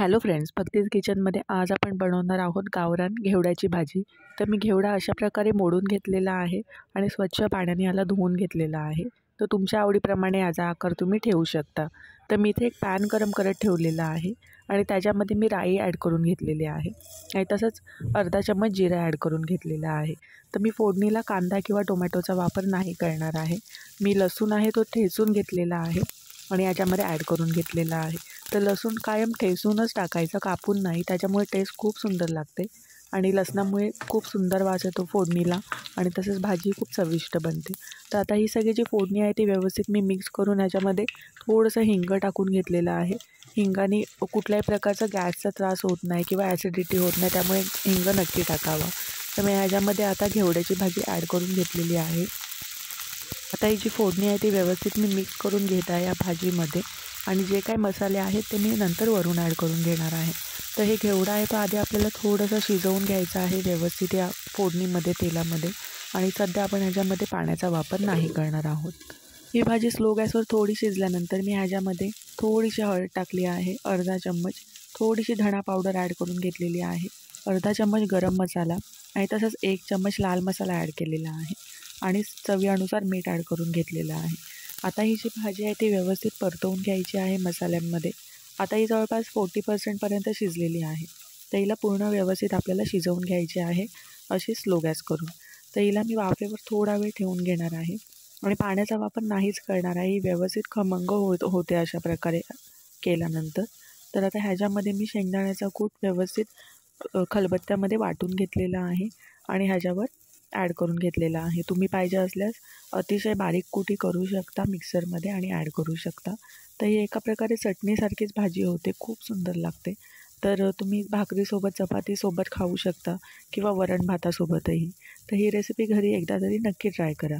Hello friends भक्तीज किचनमध्ये आज आपण बनवणार आहोत गावरान घेवड्याची भाजी. तर मी घेवडा अशा प्रकारे मोडून घेतलेला आहे आणि स्वच्छ पाण्याने याला धुवून घेतलेला आहे. तर तुमच्या आवडीप्रमाणे याचा आकार तुम्ही ठेवू शकता. तर मी इथे एक पॅन गरम करत ठेवलेला आहे आणि त्याच्यामध्ये मी राई ॲड करून घेतलेली आहे. आणि तसंच अर्धा चम्मच जिरा ॲड करून घेतलेला आहे. तर मी फोडणीला कांदा किंवा टोमॅटोचा वापर नाही करणार आहे. मी लसूण आहे तो ठेचून घेतलेला आहे. आणि याच्यामध्ये ॲड करून घेतलेला आहे. तर लसूण कायम ठेसूनच टाकायचं कापून नाही. त्याच्यामुळे टेस्ट खूप सुंदर लागते. आणि लसणामुळे खूप सुंदर वास येतो फोडणीला आणि तसेच भाजी खूप चविष्ट बनते. तर आता ही सगळी जी फोडणी आहे ती व्यवस्थित मी मिक्स करून याच्यामध्ये थोडंसं हिंग टाकून घेतलेलं आहे. हिंगाने कुठल्याही प्रकारचा गॅसचा त्रास होत नाही किंवा ॲसिडिटी होत नाही त्यामुळे हिंग नक्की टाकावा. तर मी ह्याच्यामध्ये आता घेवड्याची भाजी ॲड करून घेतलेली आहे. आता ही जी फोडणी आहे ती व्यवस्थित मी मिक्स करून घेत आहे या भाजीमध्ये. आणि जे काही मसाले आहेत ते मी नंतर वरून ॲड करून घेणार आहे. तर हे घेवडा आहे तो आधी आपल्याला थोडंसं शिजवून घ्यायचं आहे व्यवस्थित या फोडणीमध्ये तेलामध्ये. आणि सध्या आपण ह्याच्यामध्ये पाण्याचा वापर नाही करणार आहोत. ही भाजी स्लो गॅसवर थोडी शिजल्यानंतर मी ह्याच्यामध्ये थोडीशी हळद टाकली आहे अर्धा चम्मच. थोडीशी धणा पावडर ॲड करून घेतलेली आहे. अर्धा चम्मच गरम मसाला आणि तसंच एक चम्मच लाल मसाला ॲड केलेला आहे. आणि चवीनुसार मीठ ॲड करून घेतलेलं आहे. आता ही जी भाजी आहे ती व्यवस्थित परतवून घ्यायची आहे मसाल्यांमध्ये. आता ही जवळपास फोर्टी पर्सेंटपर्यंत शिजलेली आहे. तर हिला पूर्ण व्यवस्थित आपल्याला शिजवून घ्यायची आहे. अशी स्लो गॅस करून. तर हिला मी वाफेवर थोडा वेळ ठेवून घेणार आहे. आणि पाण्याचा वापर नाहीच करणार आहे. ही व्यवस्थित खमंग होत होते अशा प्रकारे केल्यानंतर. तर आता ह्याच्यामध्ये मी शेंगदाण्याचा कूट व्यवस्थित खलबत्त्यामध्ये वाटून घेतलेला आहे. आणि ह्याच्यावर ॲड करून घेतलेला आहे. तुम्ही पाहिजे असल्यास अतिशय बारीक कुटी करू शकता मिक्सरमध्ये आणि ॲड करू शकता. तर ही एका प्रकारे चटणीसारखीच भाजी होते. खूप सुंदर लागते. तर तुम्ही भाकरीसोबत चपातीसोबत खाऊ शकता किंवा वरण भातासोबतही. तर ही रेसिपी घरी एकदा तरी नक्की ट्राय करा.